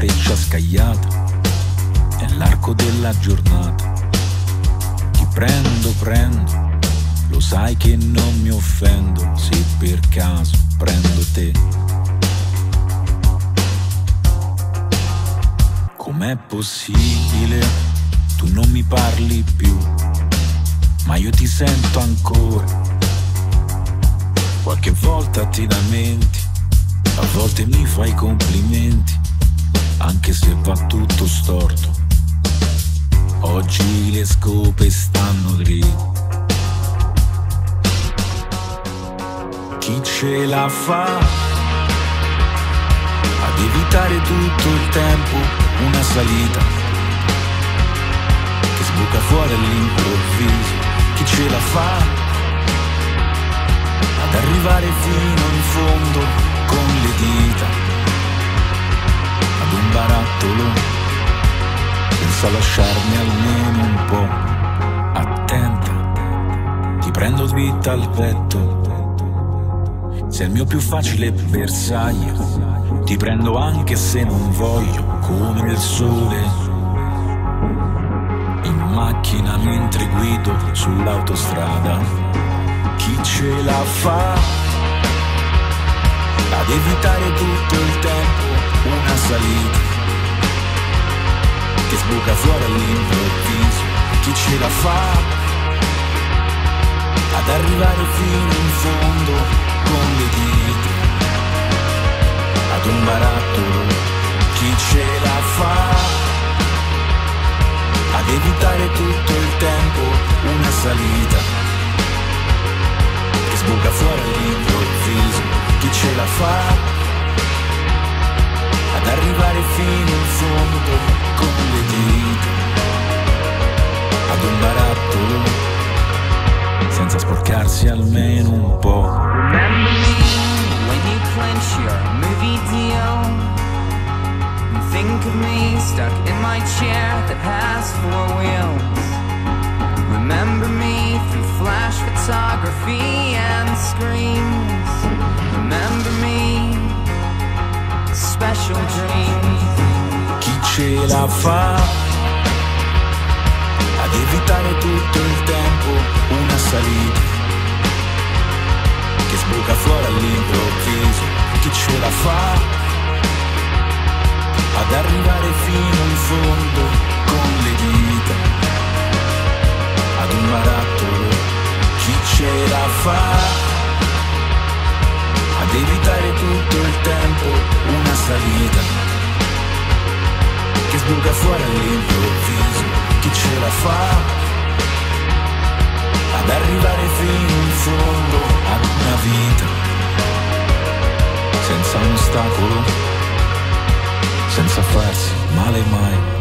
freccia scagliata nell'arco della giornata. Ti prendo, prendo, lo sai che non mi offendo se per caso prendo te. Com'è possibile? Tu non mi parli più, ma io ti sento ancora. Qualche volta ti lamenti, a volte mi fai complimenti, anche se va tutto storto. Oggi le scope stanno dritte. Chi ce la fa ad evitare tutto il tempo una salita che sbuca fuori all'improvviso? Chi ce la fa ad arrivare fino in fondo con le dita un barattolo? senza lasciarmi almeno un po' attenta. Ti prendo dritta al petto, sei il mio più facile bersaglio. Ti prendo anche se non voglio, come nel sole. In macchina mentre guido sull'autostrada, chi ce la fa? Ad evitare tutto il tempo una salita che sbuca fuori all'improvviso. Chi ce la fa ad arrivare fino in fondo con le dita ad un barattolo chi ce la fa ad evitare tutto il tempo una salita che sbuca fuori all'improvviso. Chi ce la fa fino in fondo con le dita ad un barattolo senza sporcarsi almeno un po'. Remember me when you clench your movie deal. And think of me stuck in my chair that has four wheels. Remember me through flash photography and screens. Remember me special dreams. Ce la fa ad evitare tutto il tempo una salita che sbuca fuori all'improvviso? Chi ce la fa ad arrivare fino in fondo con le dita ad un barattolo? Chi ce la fa? ad evitare tutto il tempo una salita sbuca fuori all'improvviso. Chi ce la fa ad arrivare fino in fondo ad una vita senza un ostacolo senza farsi male mai